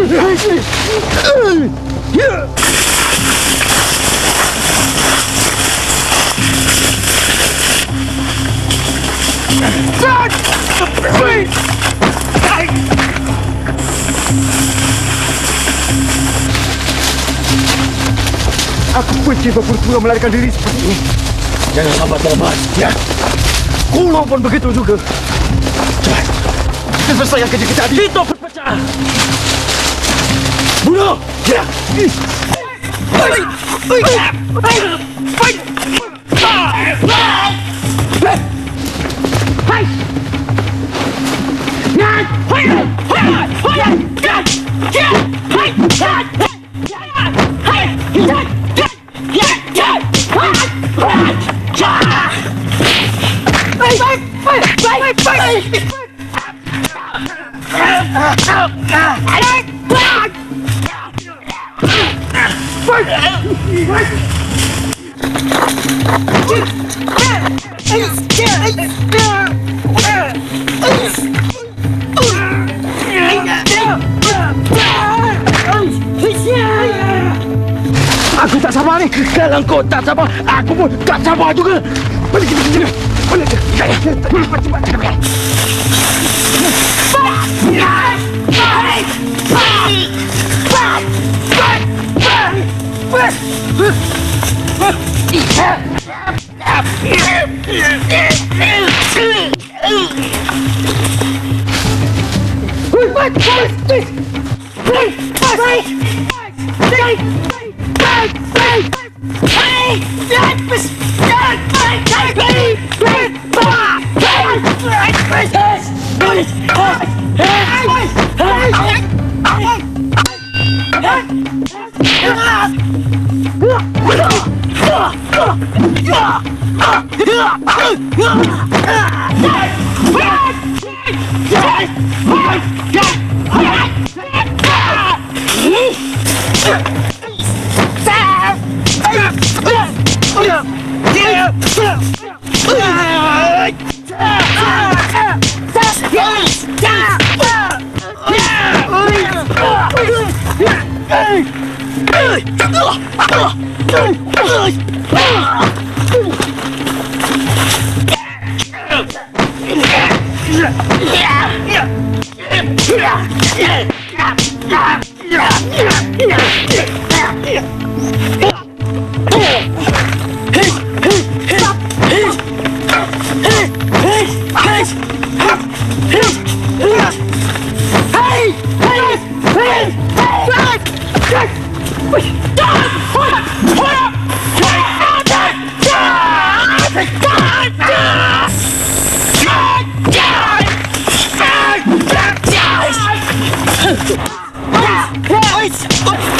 Aku benci berpura-pura melarikan diri seperti ini. Jangan sampai terlepas. Ya. Kulo pun begitu juga. Cepat. Kita selesaikan kerja kita tadi. Kita berpecah. Bunuh. Ya. Aku tak sabar ni. Kalau kau tak sabar, aku pun tak sabar juga. Balik kita sini. Balik. Ya, ya. Cepat, cepat, Wait, wait, wait, wait, wait, wait, wait. Hey! Hey! 大哥啊啊 cepat.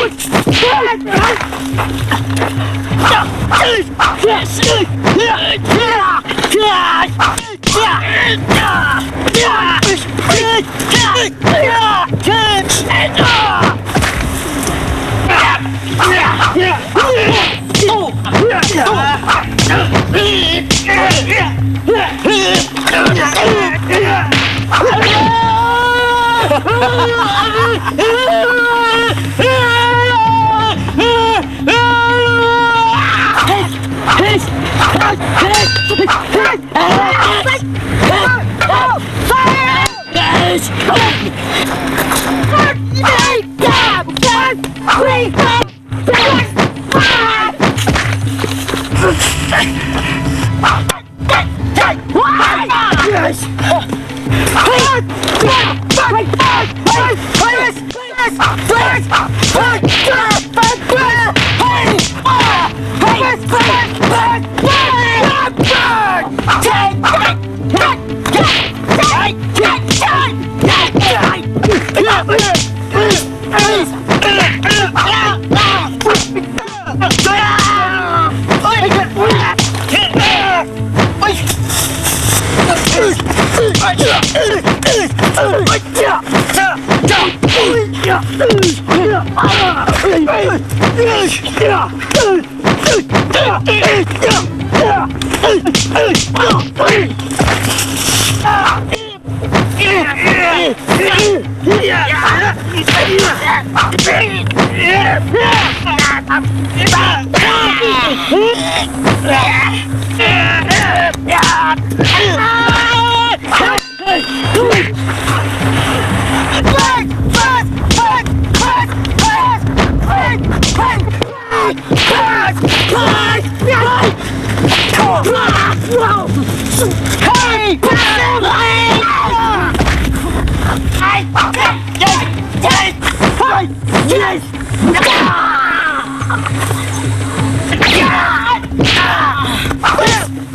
Oh! is coming! Fuck me! God! God! Ah! Hey!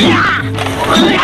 Yeah!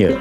nhựa